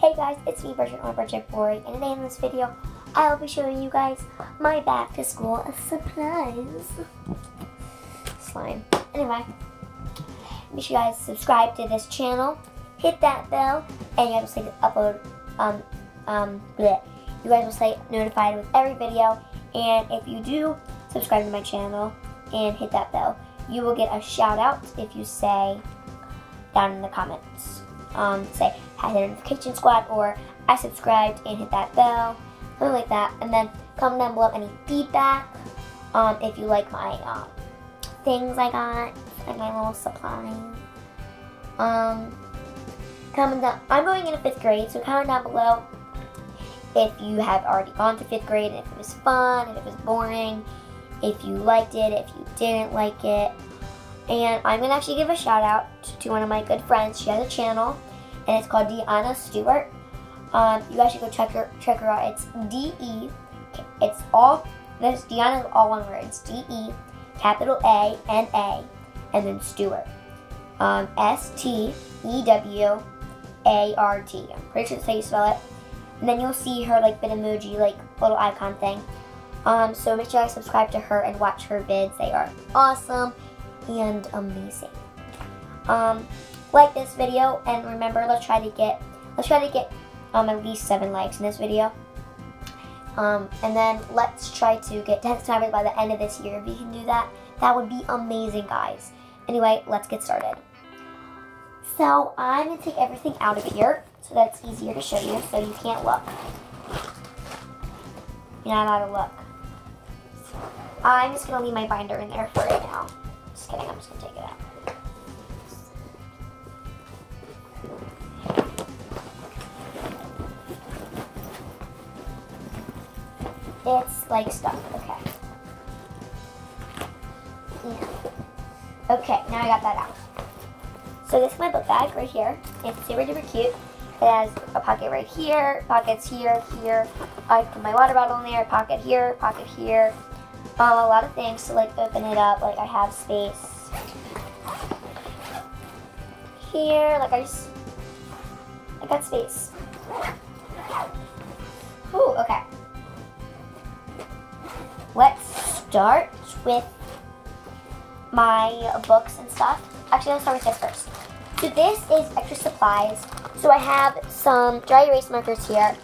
Hey guys, it's me, Bridget on Boy, and today in this video, I will be showing you guys my back to school supplies. Slime. Anyway, make sure you guys subscribe to this channel, hit that bell, and you guys will stay upload, um, um, bleh. You guys will stay notified with every video, and if you do subscribe to my channel and hit that bell, you will get a shout out if you say down in the comments. Um, say hi to notification squad or I subscribed and hit that bell, something like that. And then comment down below any feedback. Um, if you like my um, things I got, like my little supply. Um, comment down. I'm going into fifth grade, so comment down below if you have already gone to fifth grade, if it was fun, if it was boring, if you liked it, if you didn't like it. And I'm going to actually give a shout out to one of my good friends. She has a channel, and it's called Deanna Stewart. Um, you guys should go check her, check her out. It's D-E, it's all, this Deanna is all one word. It's D-E, capital A, N-A, and then Stewart. Um, S-T-E-W-A-R-T. I'm pretty sure that's how you spell it. And then you'll see her like Bitmoji, like little icon thing. Um, so make sure you subscribe to her and watch her vids. They are awesome and amazing. Um, like this video and remember let's try to get let's try to get um, at least seven likes in this video. Um, and then let's try to get 10 subscribers by the end of this year. If you can do that, that would be amazing, guys. Anyway, let's get started. So I'm going to take everything out of here so that it's easier to show you so you can't look. You're not allowed to look. I'm just going to leave my binder in there for right now. Just kidding, I'm just going to take it out. It's like stuff, okay. Yeah. Okay, now I got that out. So this is my book bag right here. It's super duper cute. It has a pocket right here, pockets here, here. I put my water bottle in there, pocket here, pocket here. Um, a lot of things to like open it up. Like I have space here. Like I just, I got space. Ooh, okay. Let's start with my books and stuff. Actually, let's start with this first. So this is extra supplies. So I have some dry erase markers here.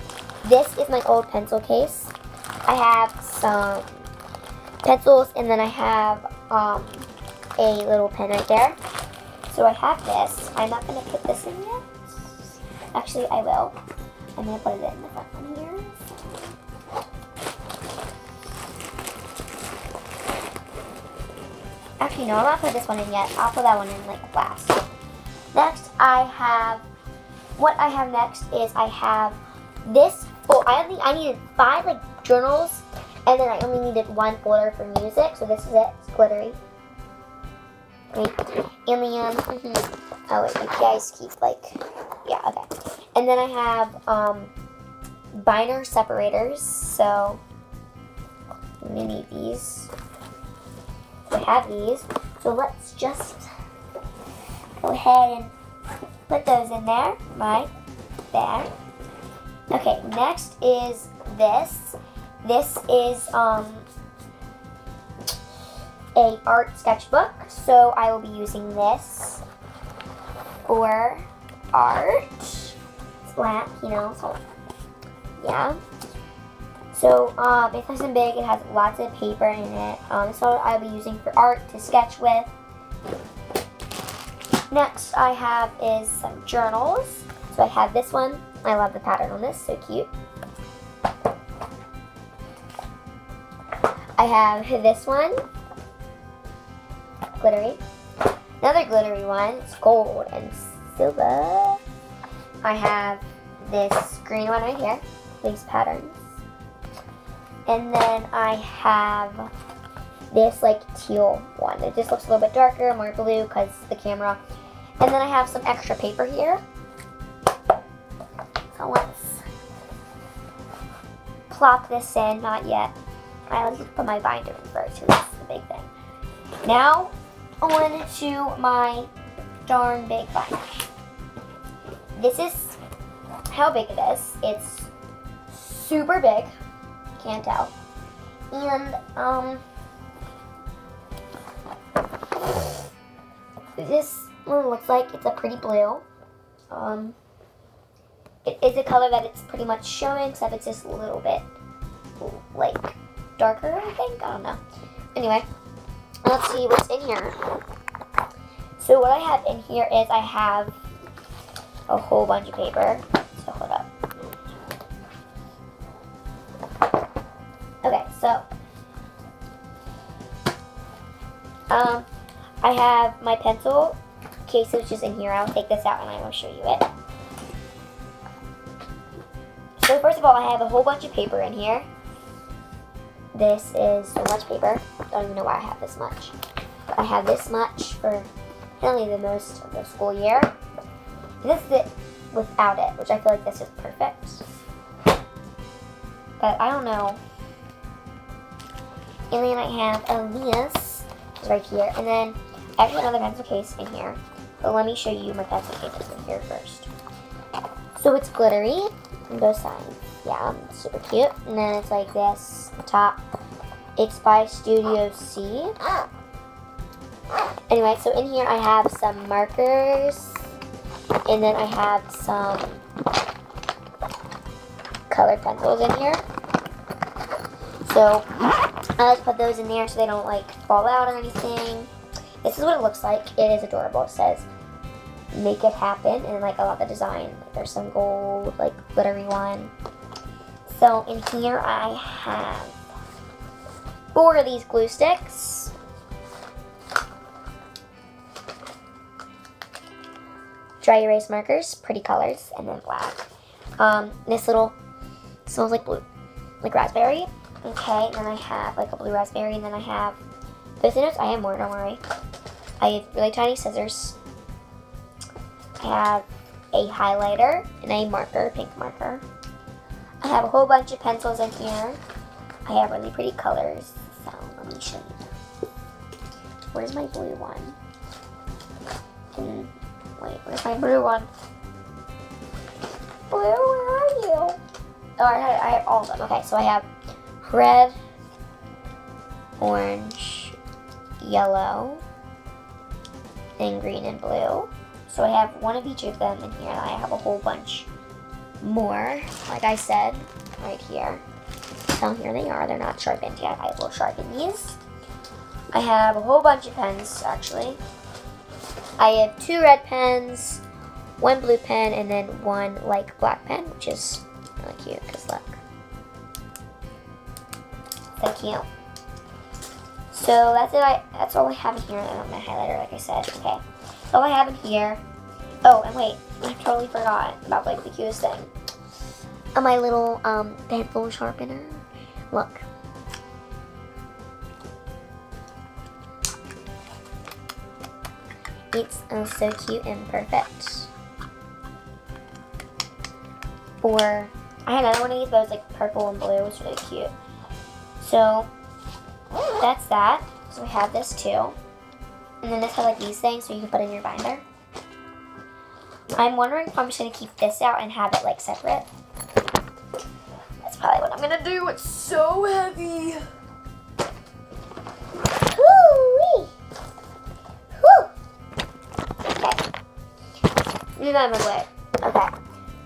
This is my old pencil case. I have some pencils and then I have um, a little pen right there. So I have this. I'm not going to put this in yet. Actually, I will. I'm going to put it in the front one here. Actually, no, I'm not put this one in yet. I'll put that one in like last. Next, I have, what I have next is I have this, oh, I only, I needed five like journals, and then I only needed one folder for music, so this is it, it's glittery. Wait, and then, mm -hmm. oh wait, you guys keep like, yeah, okay. And then I have um, binder separators, so we need these. I have these, so let's just go ahead and put those in there, right there. Okay, next is this. This is um, a art sketchbook, so I will be using this for art. It's black, you know, so yeah. So um, it's nice and big. It has lots of paper in it. Um, so I'll be using for art to sketch with. Next I have is some journals. So I have this one. I love the pattern on this. So cute. I have this one. Glittery. Another glittery one. It's gold and silver. I have this green one right here. These patterns. And then I have this like teal one. It just looks a little bit darker, more blue because the camera. And then I have some extra paper here. So let's plop this in. Not yet. I like just put my binder in first because that's the big thing. Now on to my darn big binder. This is how big it is. It's super big. Can't tell. And, um, this one looks like it's a pretty blue. Um, it is a color that it's pretty much showing, except it's just a little bit, like, darker, I think. I don't know. Anyway, let's see what's in here. So what I have in here is I have a whole bunch of paper. Um, I have my pencil case which is in here. I'll take this out and I will show you it. So first of all, I have a whole bunch of paper in here. This is so much paper. I don't even know why I have this much. But I have this much for apparently the most of the school year. This is it without it, which I feel like this is perfect. But I don't know. And then I have a Elias right here. And then I have another pencil case in here. But let me show you my pencil case in here first. So it's glittery on both sides. Yeah, super cute. And then it's like this top. It's by Studio C. Anyway, so in here I have some markers. And then I have some colored pencils in here. So I to put those in there so they don't like fall out or anything. This is what it looks like. It is adorable. It says make it happen and like I love the design. There's some gold like glittery one. So in here I have four of these glue sticks. Dry erase markers, pretty colors, and then black. Um, this little smells like blue, like raspberry. Okay, then I have like a blue raspberry, and then I have post notes. I have more, don't worry. I have really tiny scissors. I have a highlighter and a marker, pink marker. I have a whole bunch of pencils in here. I have really pretty colors, so let me show you. Where's my blue one? And, wait, where's my blue one? Blue, where are you? Oh, I have, I have all of them. Okay, so I have red, orange, yellow, and green and blue. So I have one of each of them in here, and I have a whole bunch more, like I said, right here. So here they are. They're not sharpened yet. I will sharpen these. I have a whole bunch of pens, actually. I have two red pens, one blue pen, and then one like black pen, which is really cute, because look. So cute. So that's it. I that's all I have in here. I don't my highlighter, like I said. Okay. All I have in here. Oh, and wait, I totally forgot about like the cutest thing. Uh, my little um, pencil sharpener. Look. It's uh, so cute and perfect. Or I had another one of these, but it was like purple and blue. It's really cute. So that's that. So we have this too. And then this has like these things so you can put in your binder. I'm wondering if I'm just gonna keep this out and have it like separate. That's probably what I'm gonna do. It's so heavy. Woo-wee. Woo. Okay. Move out of my way. Okay.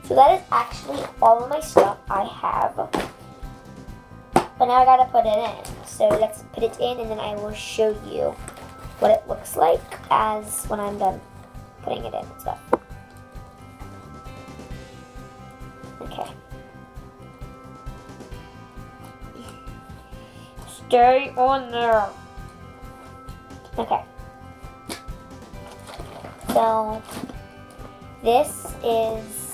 So that is actually all of my stuff I have. But now I gotta put it in. So let's put it in and then I will show you what it looks like as when I'm done putting it in and stuff. Okay. Stay on there. Okay. So this is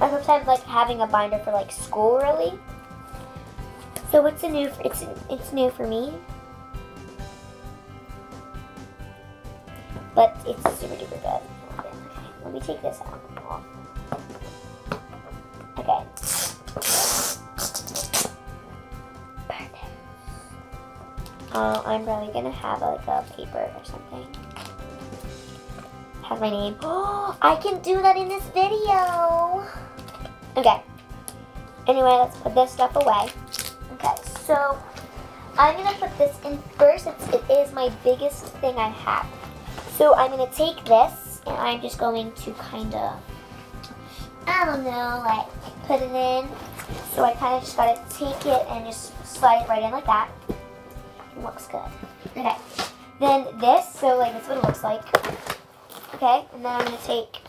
Sometimes like having a binder for like school really. So it's a new it's it's new for me. But it's super duper good. Okay, let me take this out. Okay. Uh, I'm probably gonna have like a paper or something. Have my name. Oh, I can do that in this video. Okay. Anyway, let's put this stuff away. Okay, so I'm gonna put this in first. It's, it is my biggest thing I have. So I'm gonna take this and I'm just going to kind of, I don't know, like put it in. So I kind of just gotta take it and just slide it right in like that. It looks good. Okay. Then this, so like this is what it looks like. Okay, and then I'm gonna take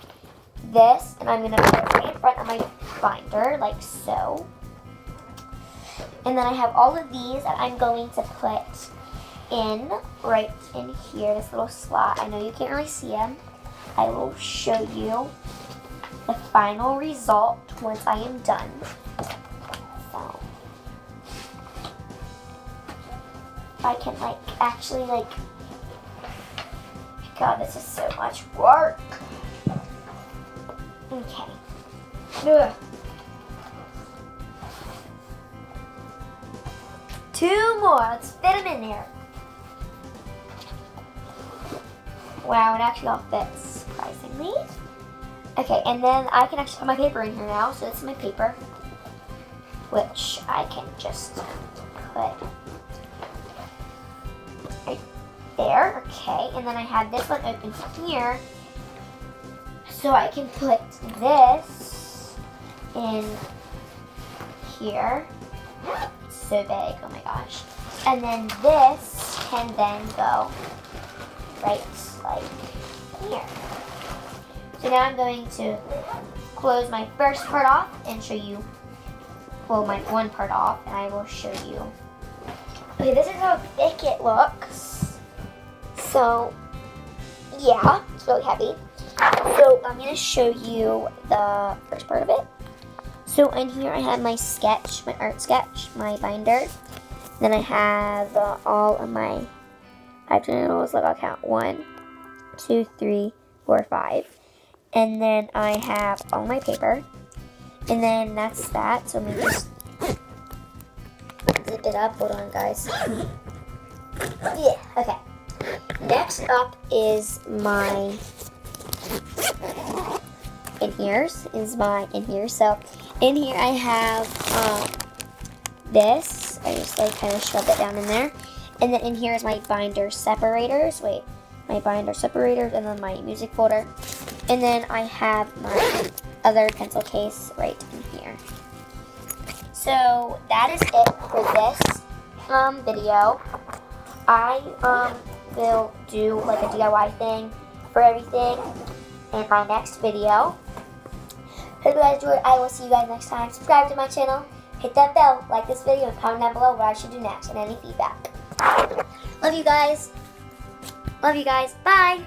this and I'm gonna put it right in front of my binder, like so. And then I have all of these that I'm going to put in right in here, this little slot. I know you can't really see them. I will show you the final result once I am done. So, I can like actually like, God, this is so much work. Okay. Ugh. Two more. Let's fit them in there. Wow, it actually all fits, surprisingly. Okay, and then I can actually put my paper in here now. So this is my paper, which I can just put right there. Okay, and then I have this one open here. So I can put this in here. So big, oh my gosh. And then this can then go right like here. So now I'm going to close my first part off and show you, well, my one part off, and I will show you. Okay, this is how thick it looks. So, yeah, it's really heavy. So I'm going to show you the first part of it. So in here I have my sketch, my art sketch, my binder. Then I have uh, all of my five journals, like I'll count one, two, three, four, five. And then I have all my paper. And then that's that. So let me just zip it up. Hold on, guys. yeah, okay. Next up is my in ears is my in here. So in here I have um, this. I just like kind of shove it down in there. And then in here is my binder separators. Wait, my binder separators and then my music folder. And then I have my other pencil case right in here. So that is it for this um, video. I um, will do like a DIY thing for everything in my next video. Hope you guys enjoyed. I will see you guys next time. Subscribe to my channel, hit that bell, like this video, and comment down below what I should do next and any feedback. Love you guys. Love you guys. Bye.